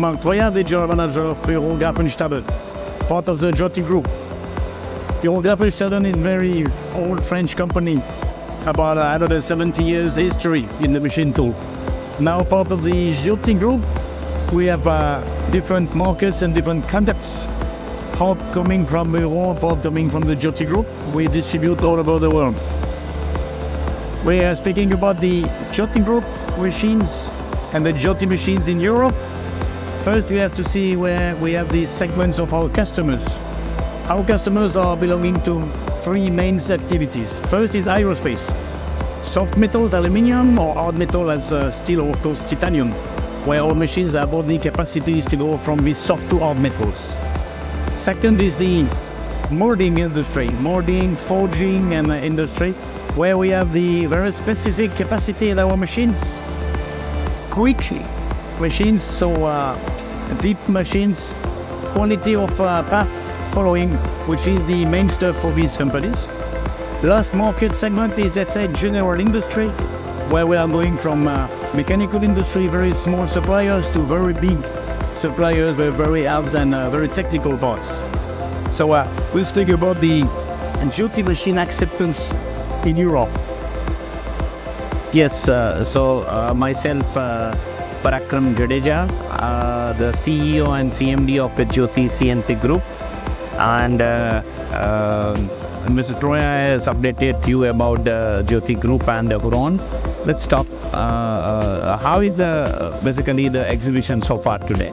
Troïa, the general manager of Huron Graffenstaden, part of the Jyoti Group. Huron Graffenstaden is a very old French company, about uh, 170 years history in the machine tool. Now part of the Jyoti Group, we have uh, different markets and different concepts. Part coming from Huron, part coming from the Jyoti Group. We distribute all over the world. We are speaking about the Jyoti Group machines and the Jyoti machines in Europe. First, we have to see where we have the segments of our customers. Our customers are belonging to three main activities. First is aerospace, soft metals, aluminium, or hard metal as uh, steel or of course titanium, where our machines have all the capacities to go from the soft to hard metals. Second is the molding industry, molding, forging and uh, industry, where we have the very specific capacity in our machines. Quick machines, so uh, deep machines, quality of uh, path following, which is the main stuff for these companies. Last market segment is, let's say, general industry, where we are going from uh, mechanical industry, very small suppliers, to very big suppliers with very hard and uh, very technical parts. So uh, we'll speak about the Jyoti machine acceptance in Europe. Yes, uh, so myself, Parakram Jadeja, uh, the CEO and CMD of the Jyoti CNC Group, and uh, uh, Mr. Troïa has updated you about the Jyoti Group and the Huron. Let's talk. Uh, uh, how is the basically the exhibition so far today?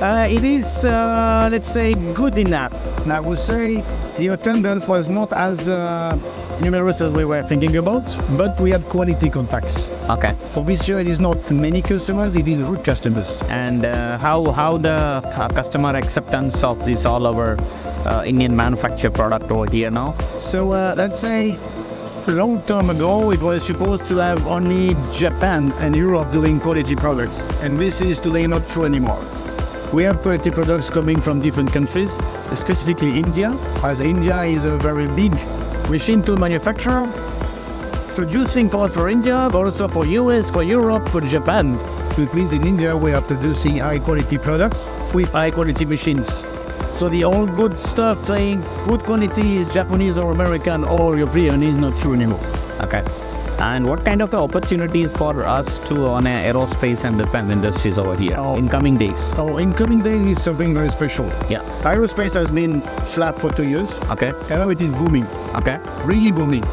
Uh, it is, uh, let's say, good enough. I would say the attendance was not as uh, numerous as we were thinking about, but we had quality contacts. Okay. For this year, it is not many customers, it is good customers. And uh, how how the uh, customer acceptance of this all over uh, Indian manufactured product over here now? So uh, let's say a long time ago, it was supposed to have only Japan and Europe doing quality products, and this is today not true anymore. We have quality products coming from different countries, specifically India, as India is a very big machine tool manufacturer, producing parts for India, but also for US, for Europe, for Japan. Which means in India we are producing high quality products with high quality machines. So the old good stuff saying good quality is Japanese or American or European is not true anymore. Okay. And what kind of opportunities for us to on aerospace and defense industries over here Oh. in coming days? Oh, in coming days is something very special. Yeah. Aerospace has been flat for two years, Okay. and now it is booming, Okay. really booming.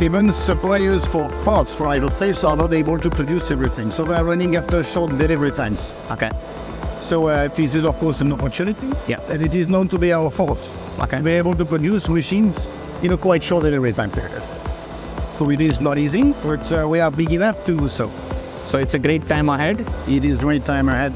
Even suppliers for parts for aerospace are not able to produce everything, so they are running after short delivery times. Okay. So uh, this is of course an opportunity, Yeah. and it is known to be our fault. Okay. Be able to produce machines in a quite short delivery time period. So it is not easy, but uh, we are big enough to do so. So it's a great time ahead. It is great time ahead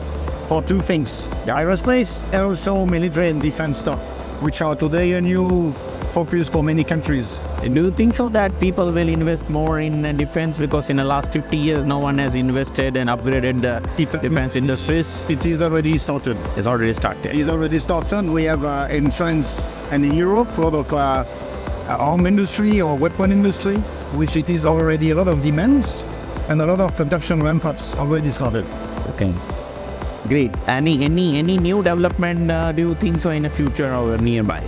for two things: the aerospace and also military and defense stuff, which are today a new focus for many countries. Do you think so that people will invest more in uh, defense because in the last 50 years no one has invested and upgraded the People- defense industries? It is already started. It's already started. It's already started. We have uh, in France and in Europe a lot of uh, arm industry or weapon industry, which it is already a lot of demands and a lot of production ramp-ups already started. Okay. Great. Any any any new development uh, do you think so in the future or nearby?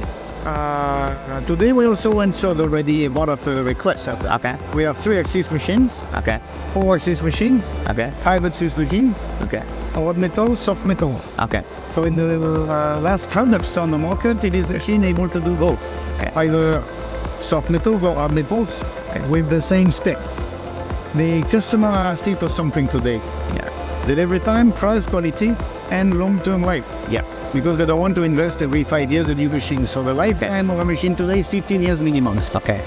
Uh, today we also answered already a lot of uh, requests. Okay. We have three axis machines, Okay. four axis machines, Okay. five axis machines, Okay. hard metal, soft metal. Okay. So in the uh, last products on the market, it is machine able to do both, Okay. either soft metal or hard metals with the same spec. The customer asking for something today: Yeah. delivery time, price, quality, and long-term life. Yeah. Because they don't want to invest every five years in new machine. So the lifetime of a machine today is 15 years minimum. Okay.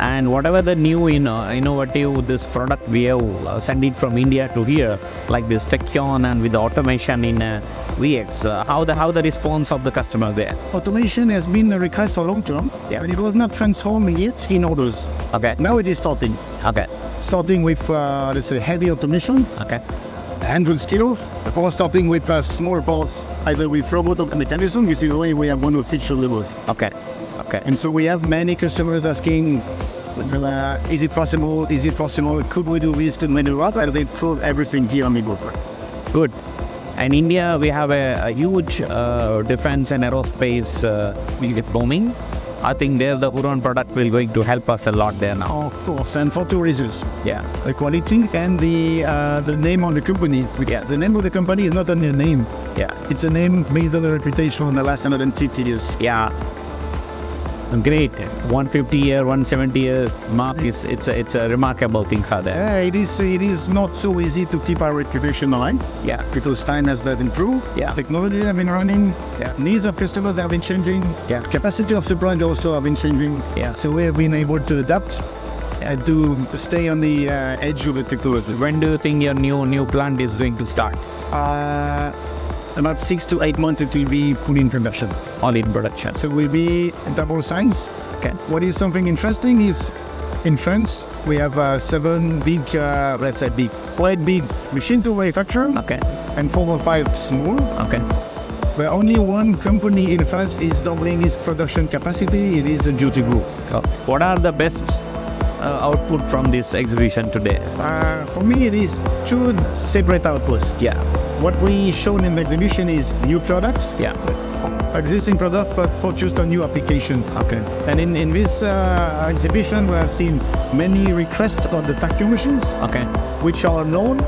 And whatever the new you know, innovative this product we have uh, sent it from India to here, like this Techion and with the automation in uh, VX, uh, how the how the response of the customer there? Automation has been a request for long term, Yeah. but it was not transformed yet in orders. Okay. Now it is starting. Okay. Starting with, uh, let's say, heavy automation, Okay. 100 kilos, or starting with uh, small parts, either with robot or mechanism. You see, the way we have one official level. Okay. Okay. And so we have many customers asking, uh, is it possible? Is it possible? Could we do this? Could we do that? And they prove everything here on the board. Good. And India, we have a, a huge uh, defense and aerospace uh, booming. I think there the Huron product will going to help us a lot there now. Of course, and for two reasons. Yeah. The quality and the uh, the name of the company. Yeah. The name of the company is not only a name. Yeah. It's a name based on the reputation in the last 150 years. Yeah. Great. 150 year, 170 year mark is it's a, it's a remarkable thing for that. Yeah, it is it is not so easy to keep our reputation alive Yeah. because time has been improved. Yeah. Technology have been running. Yeah. Needs of customers have been changing. Yeah. Capacity of supply also have been changing. Yeah. So we have been able to adapt and to stay on the uh, edge of the technology. When do you think your new new plant is going to start? Uh, about six to eight months it will be fully in production. All in production. So we'll be double size. Okay. What is something interesting is in France we have uh, seven big, uh, let's say big, quite big machine to manufacture Okay. and four or five small. Okay. Where only one company in France is doubling its production capacity. It is a Jyoti group. Uh, What are the best uh, output from this exhibition today? Uh, for me, it is two separate outputs. Yeah. What we shown in the exhibition is new products, Yeah. existing products, but focused on new applications. Okay. And in, in this uh, exhibition, we have seen many requests on the vacuum machines, Okay. which are known,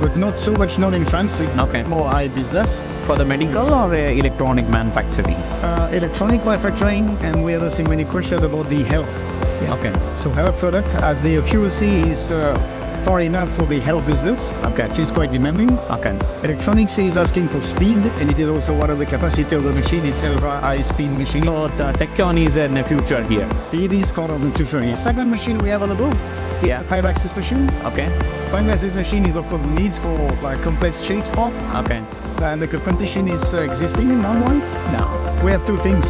but not so much known in France. It's Okay. more high business. For the medical or uh, electronic manufacturing? Uh, electronic manufacturing, and we have seen many questions about the health. Okay. So health product, uh, the accuracy is uh, far enough for the health business, Okay. is quite demanding. Okay. Electronics is asking for speed, and it is also one of the capacity of the machine is a high-speed machine. So Tecton is in the future here. It is called the future. Second machine we have on the booth, Yeah. five-axis machine. Okay. Five-axis machine is of course needs for like complex shapes, Okay. and the competition is uh, existing in online. Now. We have two things.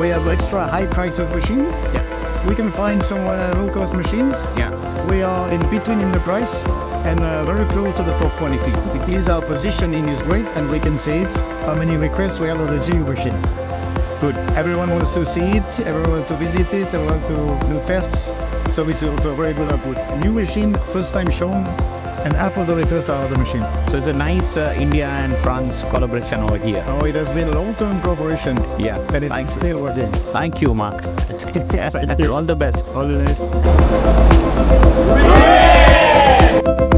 We have extra high price of machine. Yeah. We can find some uh, low-cost machines. Yeah. We are in between in the price and uh, very close to the top quality. It is our positioning is great, and we can see it. How many requests we have of the GU machine? Good. Everyone wants to see it. Everyone wants to visit it. Everyone to do tests. So it's also a very good output. New machine, first time shown, and of the requests of the machine. So it's a nice uh, India and France collaboration over here. Oh, it has been a long-term cooperation. Yeah. And it's still working. Thank you, Marc. Thank you. All the best. All the best.